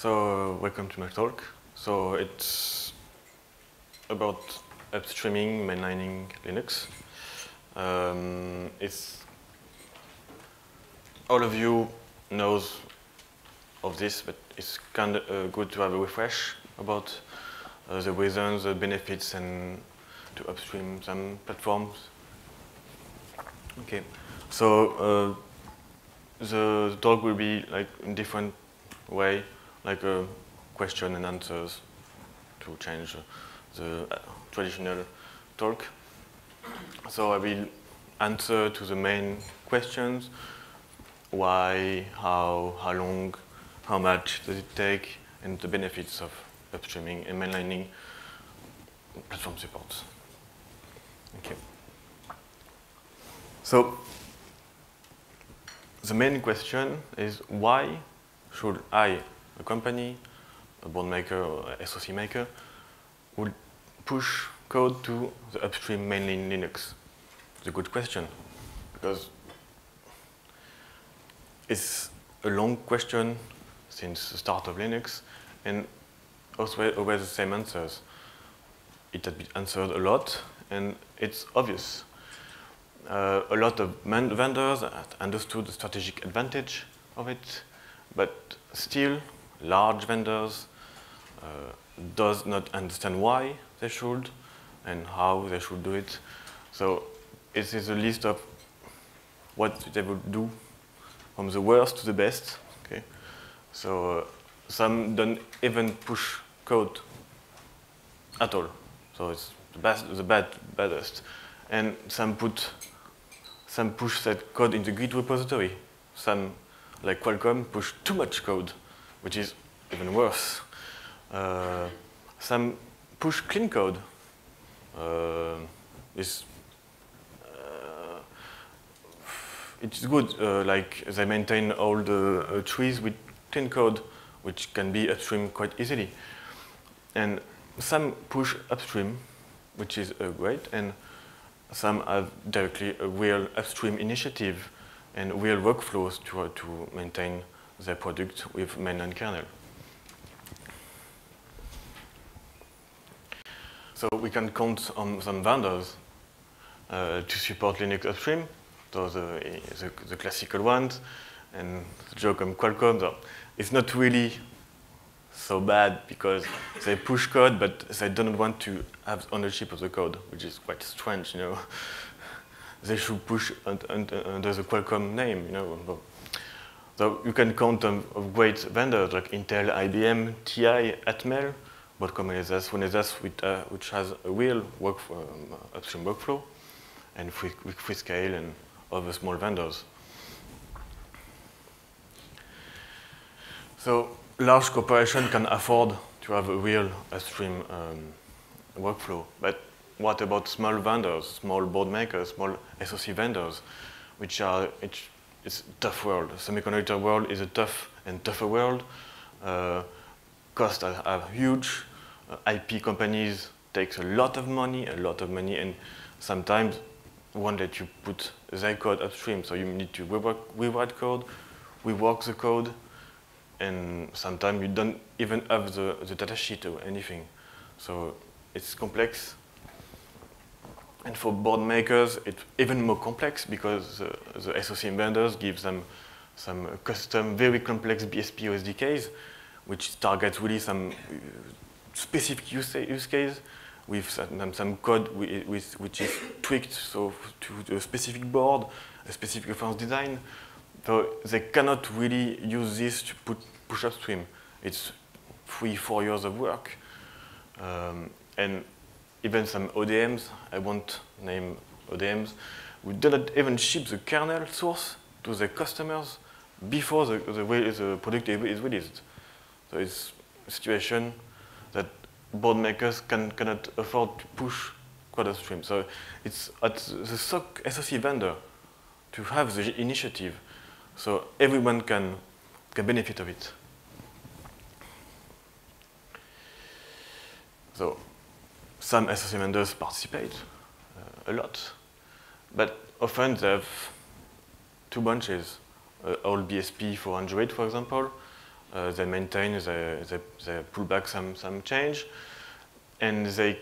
So welcome to my talk. So it's about upstreaming, mainlining Linux. Um, it's all of you knows of this, but it's kind of uh, good to have a refresh about uh, the reasons, the benefits, and to upstream some platforms. Okay, so uh, the talk will be like in different way, like a question and answers to change the uh, traditional talk. So I will answer to the main questions, why, how, how long, how much does it take, and the benefits of upstreaming and mainlining platform supports. Okay. So the main question is why should I, a company, a board maker or SOC maker, would push code to the upstream mainly in Linux? It's a good question because it's a long question since the start of Linux and also always the same answers. It has been answered a lot and it's obvious. Uh, a lot of vendors understood the strategic advantage of it, but still large vendors uh, does not understand why they should and how they should do it. So it is a list of what they would do from the worst to the best. Okay, so uh, some don't even push code at all. So it's the best, the bad, baddest, and some put some push that code in the Git repository. Some, like Qualcomm, push too much code, which is even worse. Uh, some push clean code. Uh, is uh, it's good, uh, like they maintain all the uh, trees with clean code, which can be upstream quite easily. And some push upstream, which is great, and some have directly a real upstream initiative and real workflows to, to maintain their product with mainline kernel. So we can count on some vendors uh, to support Linux upstream, those are the, the, classical ones, and the Qualcomm, so it's not really so bad because they push code, but they don't want to have ownership of the code, which is quite strange, you know. they should push under the Qualcomm name, you know. So you can count on great vendors like Intel, IBM, TI, Atmel, Broadcom Renesas, with, uh, which has a real work um, upstream workflow, and free, with Freescale and other small vendors. So large corporation can afford to have a real upstream um, workflow, but what about small vendors, small board makers, small SOC vendors, which are, it's, a tough world. Semiconductor world is a tough and tougher world. Uh, costs are, are huge. Uh, IP companies takes a lot of money, a lot of money, and sometimes one that you put their code upstream. So you need to rework, rewrite code, rework the code, and sometimes you don't even have the, the data sheet or anything. So it's complex. And for board makers, it's even more complex because uh, the SOC vendors give them some custom, very complex BSP SDKs, which targets really some uh, specific use, use case with some, some code with, which is tweaked so to a specific board, a specific reference design. So they cannot really use this to put push upstream. It's three, four years of work. Um, and even some ODMs, I won't name ODMs, we not even ship the kernel source to the customers before the, the, the product is released. So it's a situation that board makers can, cannot afford to push code upstream. So it's at the SOC, SOC vendor to have the initiative so everyone can, can benefit of it. So some SOC vendors participate uh, a lot, but often they have two bunches. Uh, old BSP for Android, for example, uh, they maintain, they, they, they pull back some, some change, and they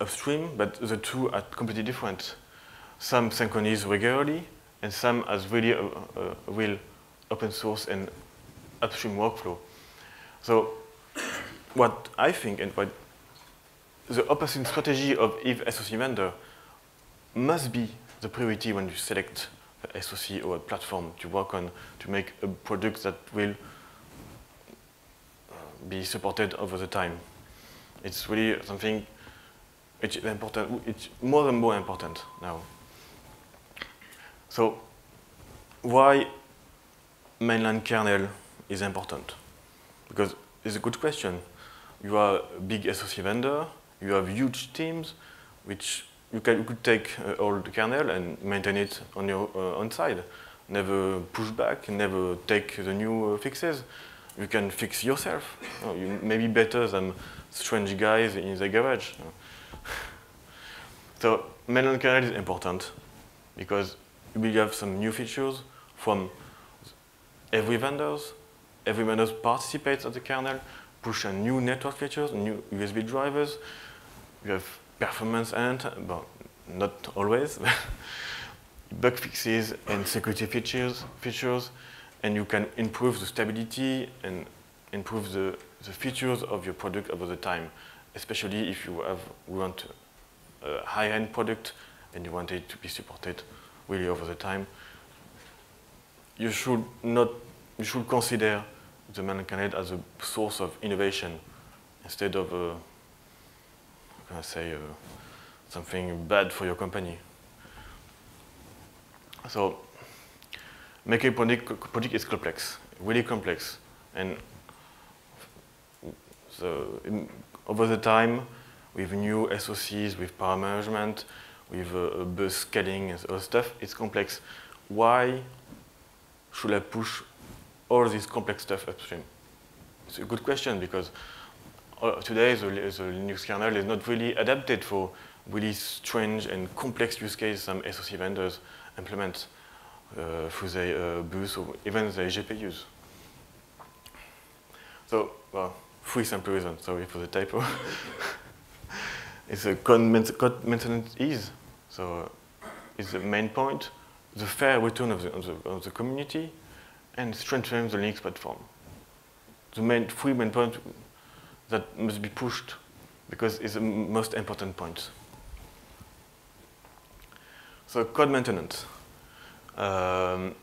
upstream, but the two are completely different. Some synchronize regularly, and some has really a, a, a real open source and upstream workflow. So what I think and what the upstream strategy of if SOC vendor must be the priority when you select a SOC or a platform to work on to make a product that will uh, be supported over the time. It's really something it's important. It's more and more important now. So why mainline kernel is important? Because it's a good question. You are a big SOC vendor, you have huge teams, which you, can, you could take uh, all the kernel and maintain it on your uh, own side. Never push back, never take the new uh, fixes. You can fix yourself. Oh, you may be better than strange guys in the garage. so mainline kernel is important because we have some new features from every vendors. Every vendor participates at the kernel, push a new network features, new USB drivers. You have performance and, but not always, bug fixes and security features, features, and you can improve the stability and improve the, the features of your product over the time, especially if you have want a high-end product and you want it to be supported really over the time. You should not, you should consider the mainline as a source of innovation instead of a I say, uh, something bad for your company. So making project, project is complex, really complex. And so in, over the time, with new SOCs, with power management, with uh, bus scaling and other stuff, it's complex. Why should I push all this complex stuff upstream? It's a good question because uh, today the, the, Linux kernel is not really adapted for really strange and complex use cases some SOC vendors implement uh, through their uh, bus or even their GPUs. So, well, three simple reasons, sorry for the typo. it's a code, maintenance ease. So it's the main point, the fair return of the, of the, of the community, and strengthening the Linux platform. The main three main points that must be pushed because it's the most important point. So code maintenance. Um,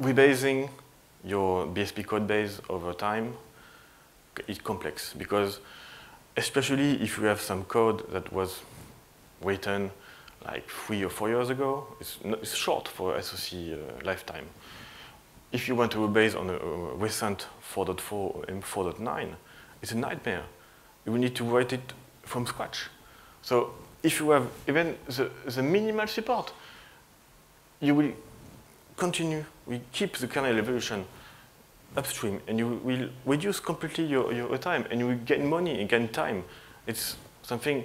rebasing your BSP code base over time is complex because especially if you have some code that was written like three or four years ago, it's, not, it's short for SOC uh, lifetime if you want to base on a, a recent 4.4 or M4.9, it's a nightmare. You will need to write it from scratch. So if you have even the, the minimal support, you will continue, we keep the kernel evolution upstream and you will reduce completely your, your time and you will gain money and gain time. It's something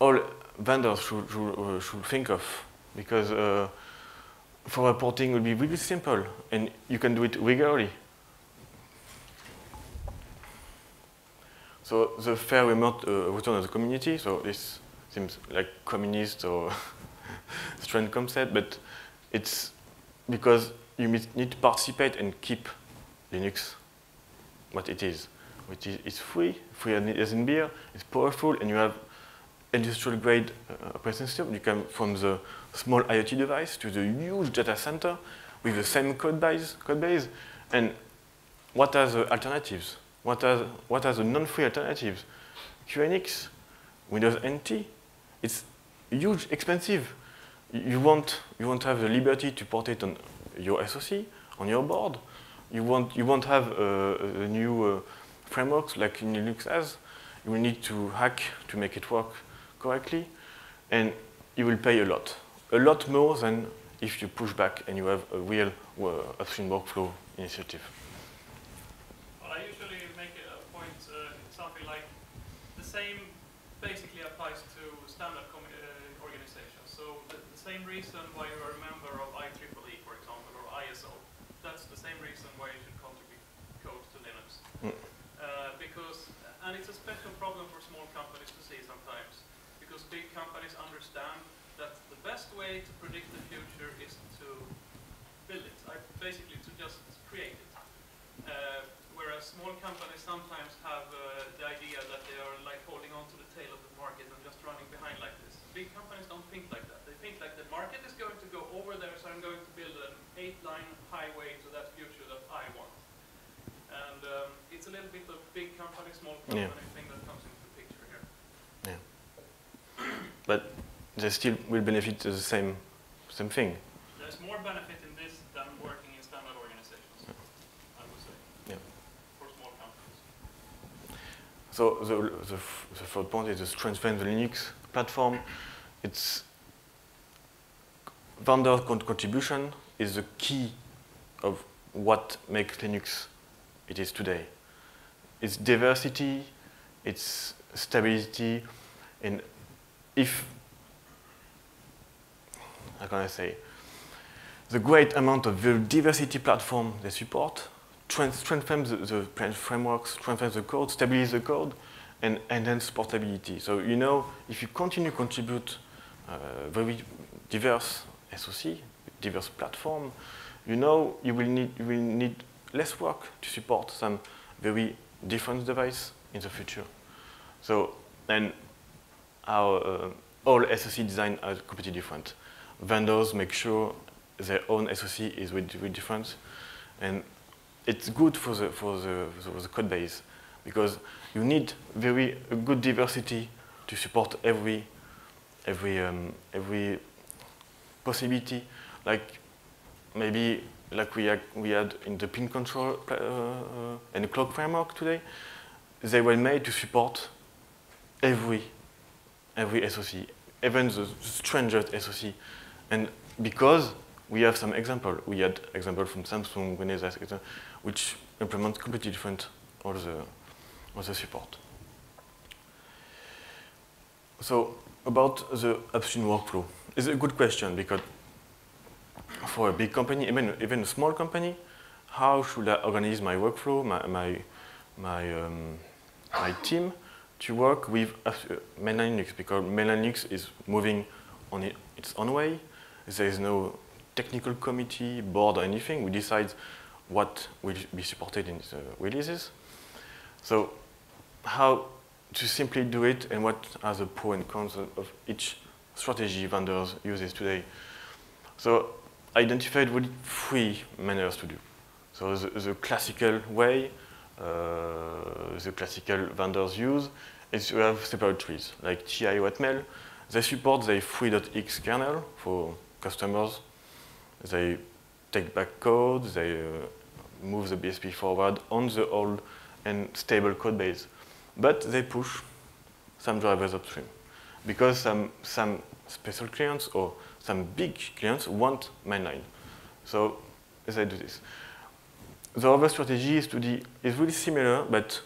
all vendors should, should, uh, should think of because uh, for reporting will be really simple, and you can do it regularly. So the fair remote uh, return of the community, so this seems like communist or strange concept, but it's because you need to participate and keep Linux what it is. Which is it's free, free as in beer, it's powerful, and you have industrial grade uh, operating system. You come from the small IoT device to the huge data center with the same code base. Code base. And what are the alternatives? What are, what are the non-free alternatives? QNX, Windows NT. It's huge, expensive. You won't, you won't have the liberty to port it on your SoC, on your board. You won't, you won't have uh, a new uh, frameworks like Linux has. You will need to hack to make it work correctly, and you will pay a lot a lot more than if you push back and you have a real uh, upstream workflow initiative. Well, I usually make a point, uh, something like the same basically applies to standard uh, organizations. So the, the, same reason why you are a member of IEEE, for example, or ISO. That's the same reason why you should contribute code to Linux. Mm. Uh, because, and it's a special problem for small companies to see sometimes, because big companies understand that the best way to predict the future is to build it, I, basically to just create it. Uh, whereas small companies sometimes have uh, the idea that they are like holding on to the tail of the market and just running behind like this. Big companies don't think like that. They think like the market is going to go over there, so I'm going to build an eight-line highway to that future that I want. And um, it's a little bit of big company, small company Yeah. thing that comes into the picture here. But they still will benefit the same, same thing. There's more benefit in this than working in standard organizations, I would say. Yeah. For small companies. So the, the, the third point is to strengthen the Linux platform. It's vendor con- contribution is the key of what makes Linux it is today. It's diversity, it's stability, and if how can I say the great amount of diversity platform they support strengthens the, the frameworks, strengthens the code, stabilize the code, and enhance portability. So you know, if you continue to contribute uh, very diverse SOC, diverse platform, you know you will need you will need less work to support some very different device in the future. So and our uh, all SOC design are completely different. Vendors make sure their own SOC is with, different, and it's good for the for the, for the code base because you need very good diversity to support every every um, every possibility. Like maybe like we had, we had in the pin control uh, uh, and the clock framework today, they were made to support every every SOC, even the strangest SOC, and because we have some example, we had example from Samsung, Renesas, which implement completely different all the all the support. So about the upstream workflow, it's a good question because for a big company, even even a small company, how should I organize my workflow, my my my, um, my team to work with uh, mainline Linux because mainline Linux is moving on its own way. There is no technical committee, board, or anything. We decide what will be supported in the releases. So how to simply do it and what are the pros and cons of each strategy vendors uses today. So I identified really three manners to do. So the, the classical way, uh, the classical vendors use is to have separate trees, like TI Wetmail. They support the 3.x kernel for customers. They take back code, they uh, move the BSP forward on the old and stable code base. But they push some drivers upstream because some, some special clients or some big clients want mainline. So they do this. The other strategy is to is really similar, but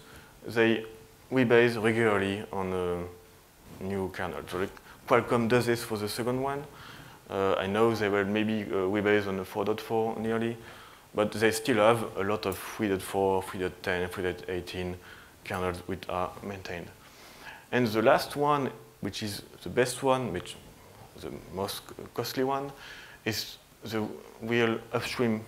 they rebase regularly on a new kernel. So Qualcomm does this for the second one. Uh, I know they will maybe uh, rebase on the 4.4 nearly, but they still have a lot of 3.4, 3.10, 3.18 kernels which are maintained. And the last one, which is the best one, which the most costly one, is the real upstream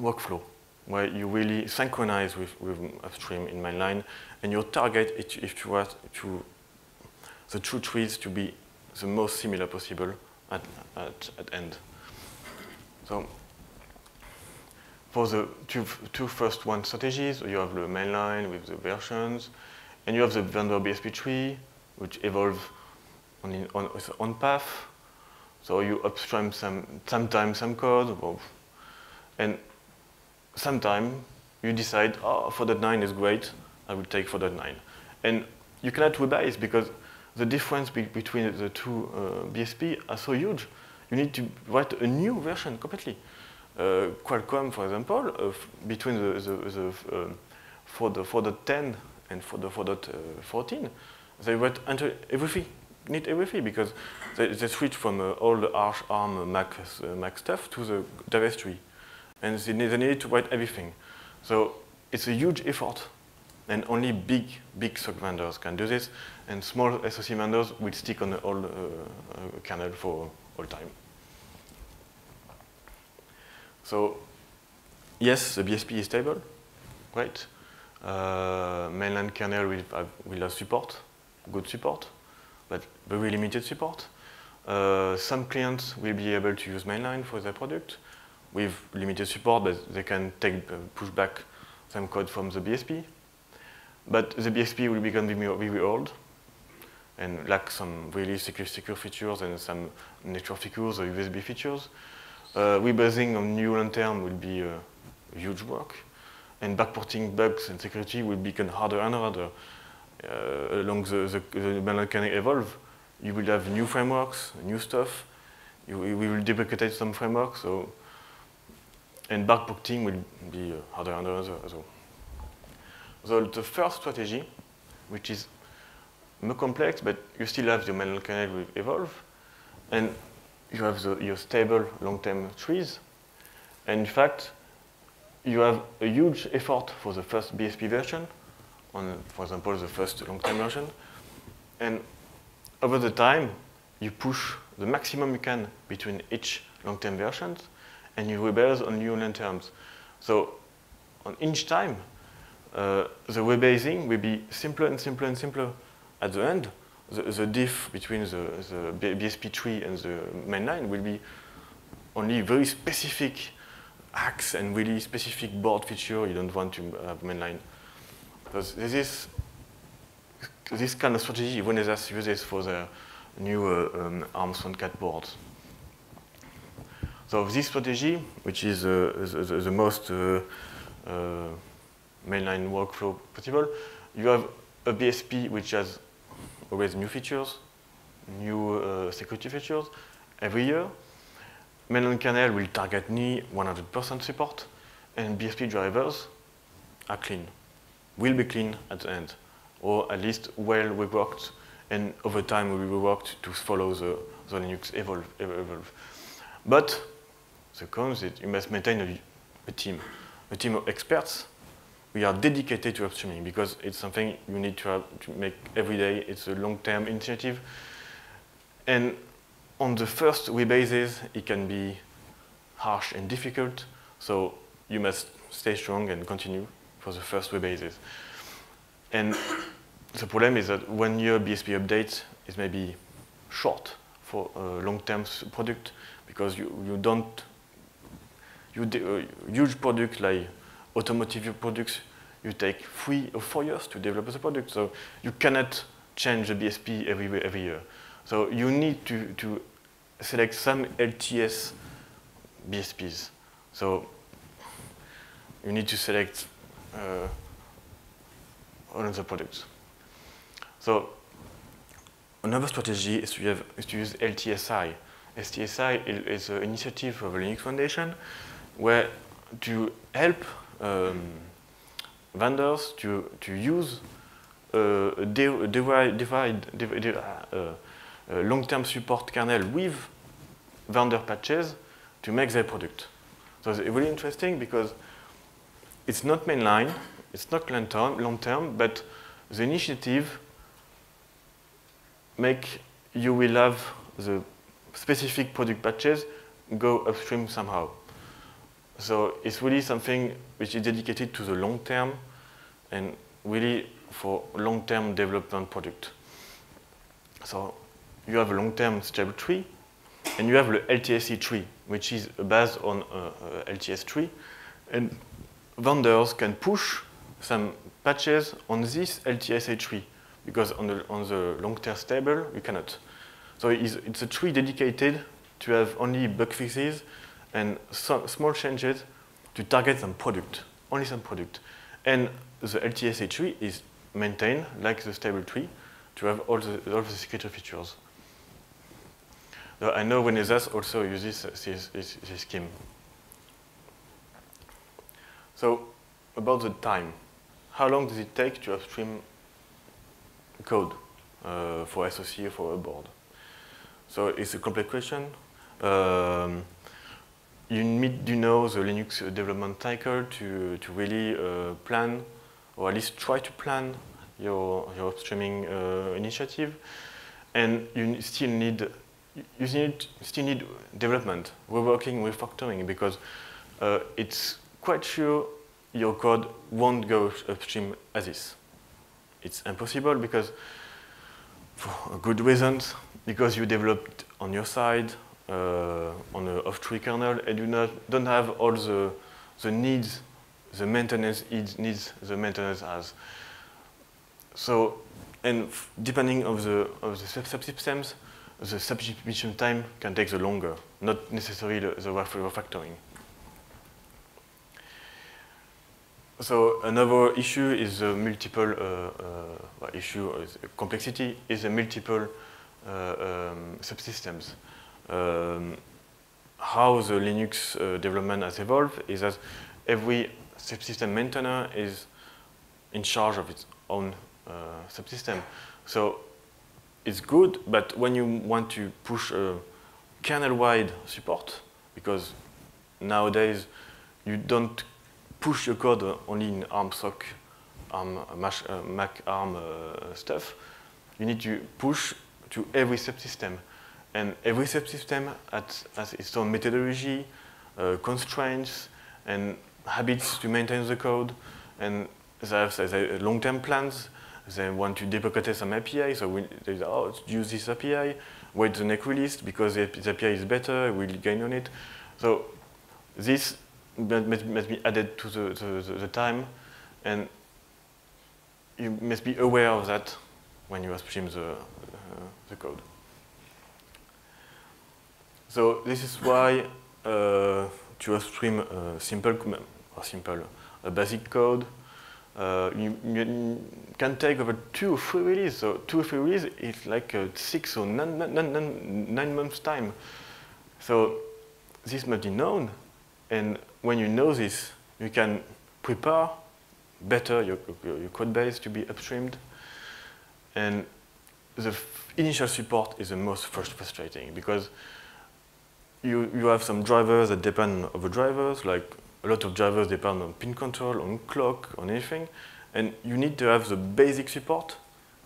workflow, where you really synchronize with, with upstream in mainline, and your target if you want to the two trees to be the most similar possible at, at, at end. So for the two, two first one strategies, you have the mainline with the versions, and you have the vendor BSP tree, which evolves on, in, on its own path. So you upstream some, sometimes some code, and sometimes you decide, oh, 4.9 is great, I will take 4.9. And you cannot rebase because the difference be between the two uh, BSP are so huge. You need to write a new version completely. Uh, Qualcomm, for example, uh, between the, the, the um, for the 4.10 and for the 4.14, they write under everything need everything because they, they switch from uh, all the Arch ARM Mac, uh, Mac stuff to the Dev And they need, they need to write everything. So it's a huge effort. And only big, big SOC vendors can do this. And small SOC vendors will stick on the old uh, uh, kernel for all time. So yes, the BSP is stable, right? Uh, mainline kernel will have, will have support, good support, but very limited support. Uh, some clients will be able to use mainline for their product with limited support, but they can take uh, push back some code from the BSP. But the BSP will become very old and lack some really secure, secure features and some network features or USB features. Uh, rebasing on new lantern will be uh, huge work. And backporting bugs and security will become harder and harder. Uh, along the, the, the can evolve, you will have new frameworks, new stuff. You, we will deprecate some frameworks. So, and backporting will be harder and harder well. So the first strategy, which is more complex, but you still have the mainline kernel will evolve, and you have the, your stable long-term trees. And in fact, you have a huge effort for the first BSP version, on, for example, the first long-term version. And over the time, you push the maximum you can between each long-term versions, and you rebase on new long terms. So on each time, uh, the rebasing will be simpler and simpler and simpler at the end the, the diff between the, the BSP tree and the mainline will be only very specific hacks and really specific board feature you don't want to have mainline. Because this is this kind of strategy Renesas uses for the new uh, um, ARMS cat boards. So this strategy, which is uh, the, the, most uh, uh, mainline workflow possible, you have a BSP which has always new features, new uh, security features every year. Mainline kernel will target NI 100% support, and BSP drivers are clean, will be clean at the end, or at least well reworked, and over time we will be reworked to follow the, the Linux evolve, evolve. But the cons is you must maintain a, a team, a team of experts we are dedicated to upstreaming because it's something you need to, have, to make every day. It's a long-term initiative. And on the first rebases, it can be harsh and difficult. So you must stay strong and continue for the first rebases. And the problem is that one year BSP update is maybe short for a long-term product because you, you don't, you uh, huge product like automotive products, you take three or four years to develop the product. So you cannot change the BSP every, every year. So you need to, to select some LTS BSPs. So you need to select uh, all of the products. So another strategy is to, have, is to use LTSI. LTSI is an initiative of the Linux Foundation where to help um, vendors to, to use uh, divide uh, uh, long-term support kernel with vendor patches to make their product. So it's really interesting because it's not mainline, it's not long-term, long-term, but the initiative make you will have the specific product patches go upstream somehow. So it's really something which is dedicated to the long term and really for long-term development product. So you have a long-term stable tree, and you have the LTSI tree, which is based on uh, uh, LTS tree, and vendors can push some patches on this LTSI tree, because on the, on the long-term stable, you cannot. So it's, it's a tree dedicated to have only bug fixes and some small changes to target some product, only some product. And the LTSI tree is maintained like the stable tree to have all the, all the security features. I know Renesas also uses this, this, this scheme. So about the time, how long does it take to upstream code? uh, for SOC for a board. So it's a complex question. Um, you need to know the Linux development cycle to, to really uh, plan, or at least try to plan your, your upstreaming uh, initiative. And you still need, you need, still need development. We're working with factoring because uh, it's quite sure your code won't go upstream as is. It's impossible because for good reasons, because you developed on your side, on an off-tree kernel, and you not, don't have all the, the needs, the maintenance needs the maintenance has. So, and depending of the, of the subsystems, the substitution time can take the longer, not necessarily the, the refactoring. So another issue is the multiple uh, uh, issue, is complexity is the multiple uh, um, subsystems. Um, how the Linux uh, development has evolved is that every subsystem maintainer is in charge of its own uh, subsystem. So it's good, but when you want to push a kernel-wide support, because nowadays you don't push your code only in ARM-SOC, ARM, uh, Mac ARM uh, stuff, you need to push to every subsystem. And every subsystem has, has its own methodology, uh, constraints, and habits to maintain the code. And they have, long-term plans. They want to deprecated some API, so we, they oh, use this API, wait the next release, because the, API is better, we'll gain on it. So this must, must be added to the, the, the, time, and you must be aware of that when you upstream the, uh, the code. So this is why uh, to upstream a simple, or simple, a basic code, uh, you, you, can take over two or three releases. So two or three releases is like six or nine, nine, nine, nine months time. So this must be known, and when you know this, you can prepare better your, your, your code base to be upstreamed. And the initial support is the most frustrating because you, you have some drivers that depend on the drivers, like a lot of drivers depend on pin control, on clock, on anything, and you need to have the basic support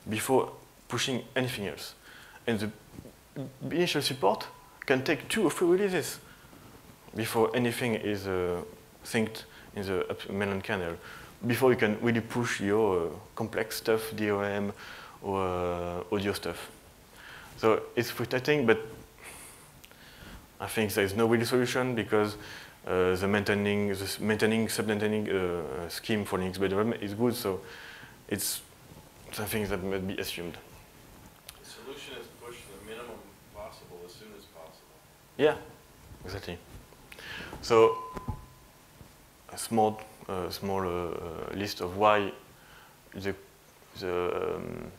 before pushing anything else. And the initial support can take two or three releases before anything is uh, synced in the mainline kernel, before you can really push your uh, complex stuff, DRM or uh, audio stuff. So it's frustrating, but I think there is no real solution because uh, the maintaining, the maintaining, sub-maintaining uh, scheme for Linux development is good, so it's something that must be assumed. The solution is push the minimum possible as soon as possible. Yeah, exactly. So a small, uh, small uh, list of why the, the, um,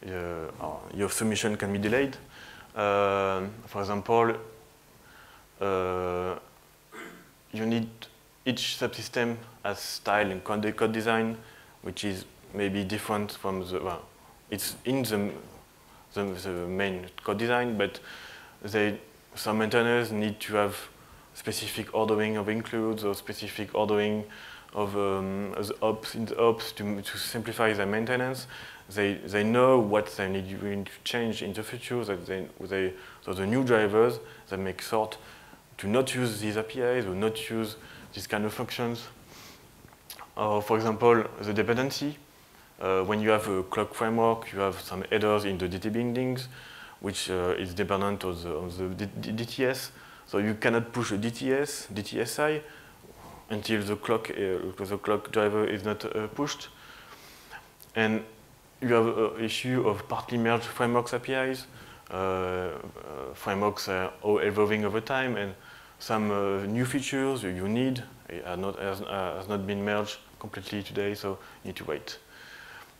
the uh, your submission can be delayed. Uh, for example, uh, you need each subsystem has style and code, code design, which is maybe different from the, well, it's in the, the, the main code design, but they, some maintainers need to have specific ordering of includes or specific ordering of um, the ops in the ops to, to simplify their maintenance. They, they know what they need to change in the future. That they, they, so the new drivers that make sort to not use these APIs or not use these kind of functions. Uh, for example, the dependency. Uh, when you have a clock framework, you have some headers in the DT bindings, which uh, is dependent on the, on the DTS. So you cannot push a DTS, DTSI, until the clock, uh, the clock driver is not uh, pushed. And you have an issue of partly merged frameworks APIs. Uh, uh, frameworks are all evolving over time, and some uh, new features you need not, has, has not been merged completely today, so you need to wait.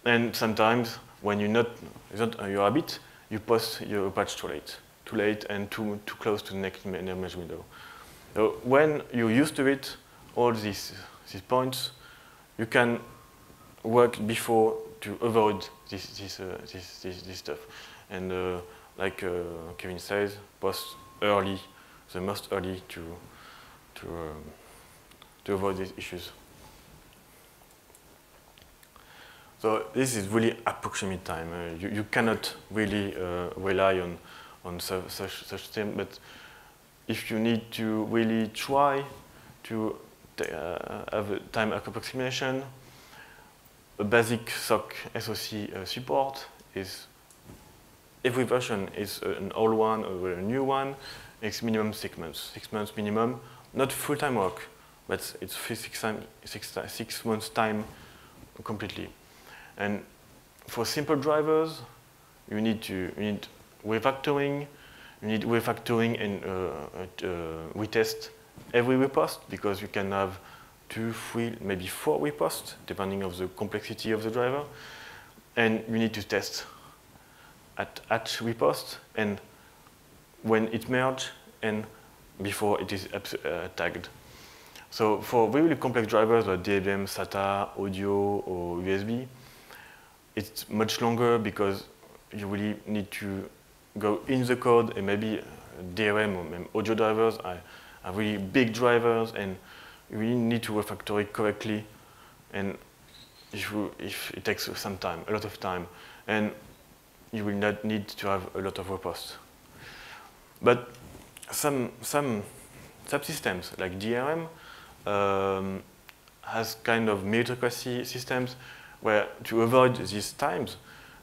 And sometimes when you're not, it's not your habit, you post your patch too late too late and too, too close to the next merge window. So when you're used to it, all these, these points, you can work before to avoid this, this, uh, this, this, this stuff. And uh, like uh, Kevin says, post early, the most early to, to, um, to avoid these issues. So this is really approximate time. Uh, you, you cannot really uh, rely on, on such, such, such thing, but if you need to really try to uh, have a time approximation, a basic SOC SOC uh, support is every version is an old one or a new one. It's minimum six months, six months minimum, not full-time work, but it's six, time, six, six months time completely. And for simple drivers, you need to you need refactoring, you need refactoring and uh, uh, we test every repost because you can have two, three, maybe four reposts depending of the complexity of the driver. And you need to test at each repost and when it merged and before it is uh, tagged. So for really complex drivers like DRM, SATA, audio, or USB, it's much longer because you really need to go in the code and maybe DRM or audio drivers are, are really big drivers and you really need to refactor it correctly and if, you, if it takes some time, a lot of time, and you will not need to have a lot of reposts. But some, some subsystems like DRM um, has kind of meritocracy systems where to avoid these times,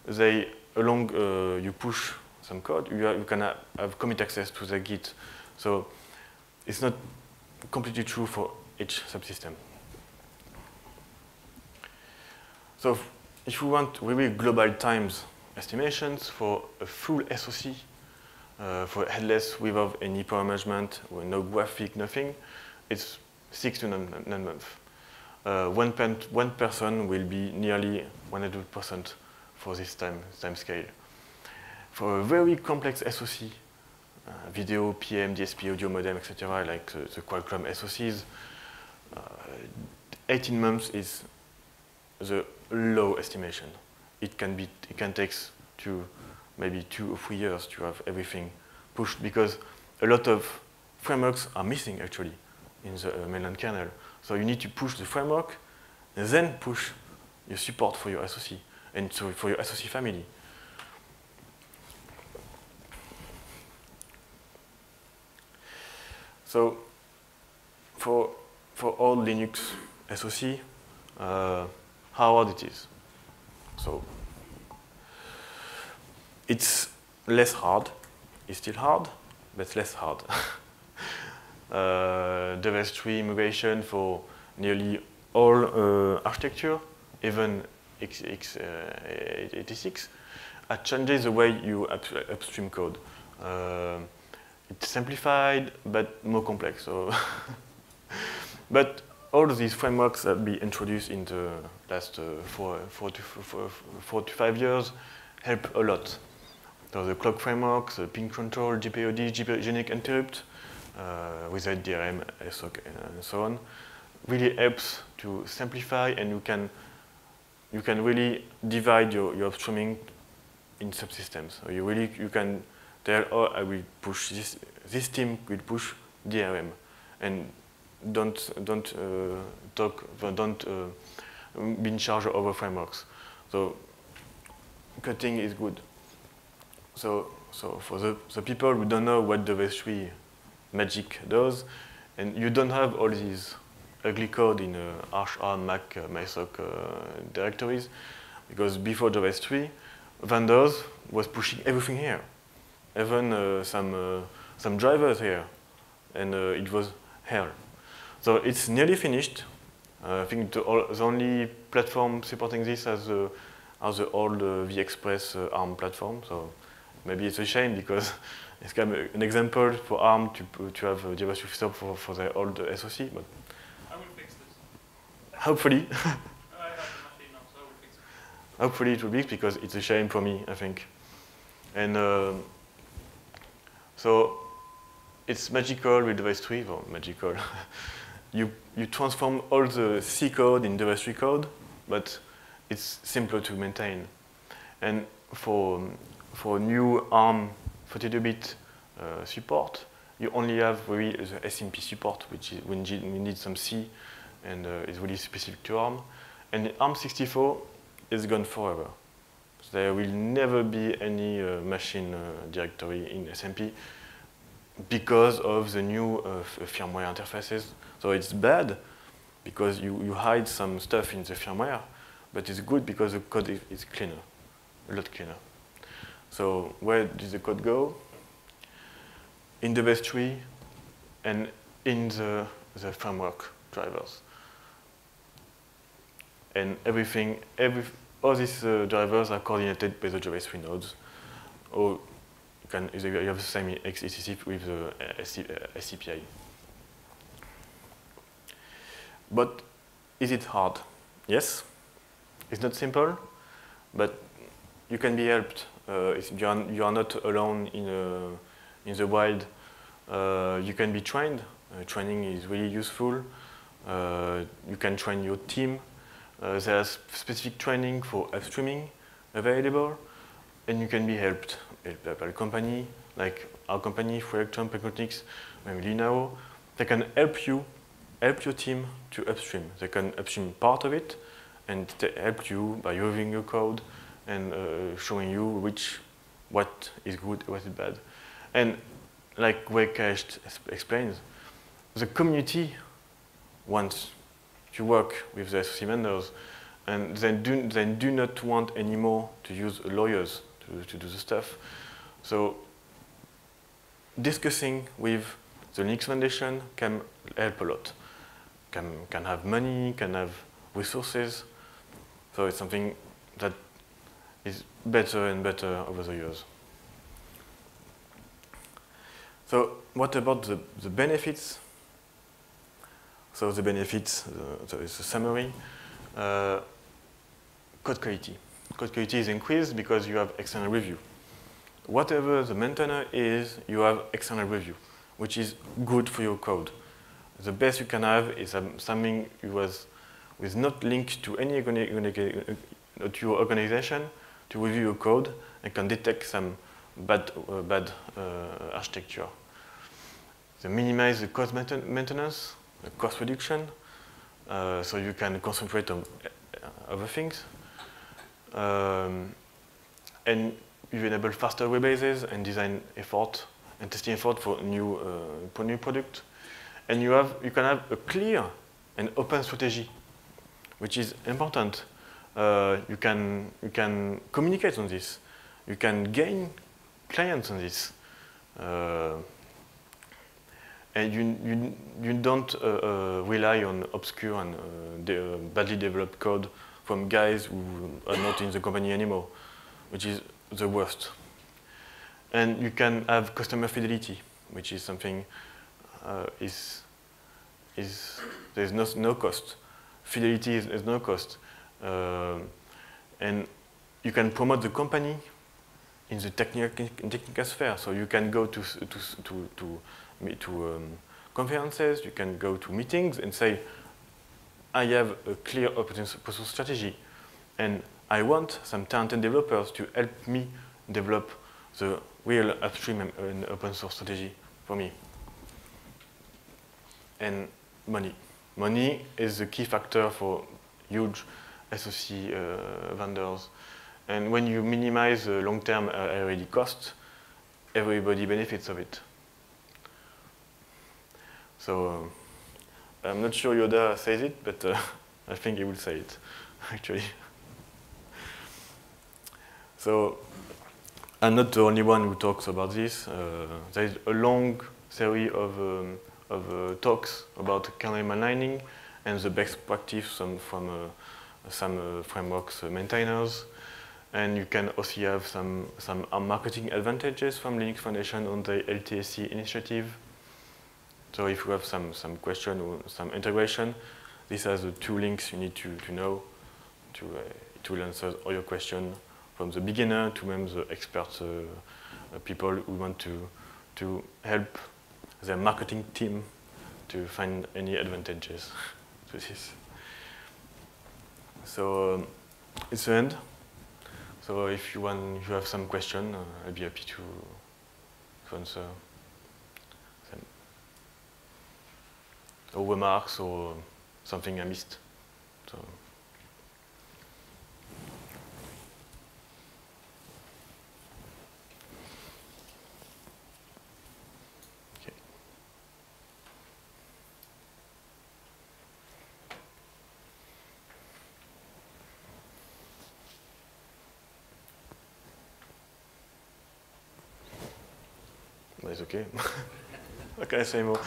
they along uh, you push some code, you, are, you can have, have, commit access to the Git. So it's not completely true for each subsystem. So if we want really global times estimations for a full SOC, uh, for headless without any power management, no graphic, nothing, it's six to nine, nine months uh, one, one person will be nearly 100% for this time, time scale. For a very complex SoC, uh, video, PM, DSP, audio modem, etc., like the, the Qualcomm SoCs, uh, 18 months is the low estimation. It can be, it can take to maybe two or three years to have everything pushed because a lot of frameworks are missing actually in the uh, mainline kernel. So you need to push the framework and then push your support for your SOC and so for your SOC family. So for, for all Linux SOC, uh, how hard it is. So it's less hard. It's still hard, but less hard. uh, Device tree migration for nearly all uh, architecture, even x86, uh, changes the way you up upstream code. Uh, it's simplified, but more complex. So but all these frameworks that be introduced in the last uh, four, four, to four, four to five years help a lot. So the clock framework, the pin control, GPOD, GPOgenic interrupt, uh, with DRM, SOC, and so on, really helps to simplify and you can you can really divide your, your upstreaming in subsystems. So you really you can tell, oh, I will push this this team will push DRM, and don't don't uh, talk don't uh, be in charge of other frameworks. So cutting is good. So so for the, the people who don't know what the V3 magic does. And you don't have all these ugly code in uh, Arch, ARM, Mac, uh, uh, directories, because before Java 3, vendors was pushing everything here, even uh, some uh, some drivers here, and uh, it was hell. So it's nearly finished. I think the, all, the, only platform supporting this as the, as the old vExpress ARM platform. So maybe it's a shame because it's kind of an example for ARM to, to have a JavaScript stop for, for the old SOC. But I will fix this. Hopefully. I have the machine now, so fix it. Hopefully it will be because it's a shame for me, I think. And uh, so it's magical with Device Tree, or magical. you, you transform all the C code in Device Tree code, but it's simpler to maintain. And for, for new ARM 32-bit uh, support, you only have really the SMP support, which is when you need some C and uh, is really specific to ARM. And ARM64 is gone forever. So there will never be any uh, machine uh, directory in SMP because of the new uh, firmware interfaces. So it's bad because you, you hide some stuff in the firmware, but it's good because the code is cleaner, a lot cleaner. So where does the code go? In the base tree and in the, the framework drivers. And everything, every, all these uh, drivers are coordinated by the JavaScript nodes. Or you, can, you have the same XCC with the uh, SCPI. Uh, but is it hard? Yes. It's not simple, but you can be helped. Uh, you, are, you are not alone in, a, in the wild. Uh, you can be trained. Uh, training is really useful. Uh, you can train your team. Uh, there's specific training for upstreaming available, and you can be helped by a company, like our company, Free Electron Pengutronix, maybe Linaro. They can help you help your team to upstream. They can upstream part of it and they help you by reviewing your code and uh, showing you which, what is good, what is bad. And like Greg KH explains, the community wants to work with the SOC vendors and they do, they do not want anymore to use lawyers to, to do the stuff. So discussing with the Linux Foundation can help a lot can, can have money, can have resources. So it's something that is better and better over the years. So what about the, the benefits? So the benefits, uh, so it's a summary. Uh, code quality. Code quality is increased because you have external review. Whatever the maintainer is, you have external review, which is good for your code the best you can have is um, something was is not linked to any uh, to your organization to review your code and can detect some bad uh, bad uh, architecture. They minimize the cost maintenance, the cost reduction, uh, so you can concentrate on uh, other things. Um, and you enable faster rebases and design effort and testing effort for new for new product and you, have, you can have a clear and open strategy, which is important. Uh, you, can, you can communicate on this. You can gain clients on this. Uh, and you, you, you don't uh, rely on obscure and de badly developed code from guys who are not in the company anymore, which is the worst. And you can have customer fidelity, which is something uh, is is there's no, no cost. Fidelity is, is no cost. Uh, and you can promote the company in the technical, technical sphere. So you can go to, to, to, to, to um, conferences, you can go to meetings and say, I have a clear open source strategy and I want some talented developers to help me develop the real upstream and open source strategy for me. And money. Money is the key factor for huge SOC uh, vendors. And when you minimize the long-term uh, R&D cost, everybody benefits of it. So uh, I'm not sure Yoda says it, but uh, I think he will say it, actually. so I'm not the only one who talks about this. Uh, there is a long series of um, of uh, talks about kernel mainlining and the best practice from, from uh, some uh, frameworks maintainers. And you can also have some, some marketing advantages from Linux Foundation on the LTSI initiative. So if you have some, some question or some integration, these are the two links you need to, to know to, uh, to answer all your questions from the beginner to maybe the expert uh, people who want to, to help their marketing team to find any advantages to this. So um, it's the end. So if you want, if you have some question, uh, I'll be happy to, to answer them. Or remarks or something I missed. So. Okay. Okay. I say more?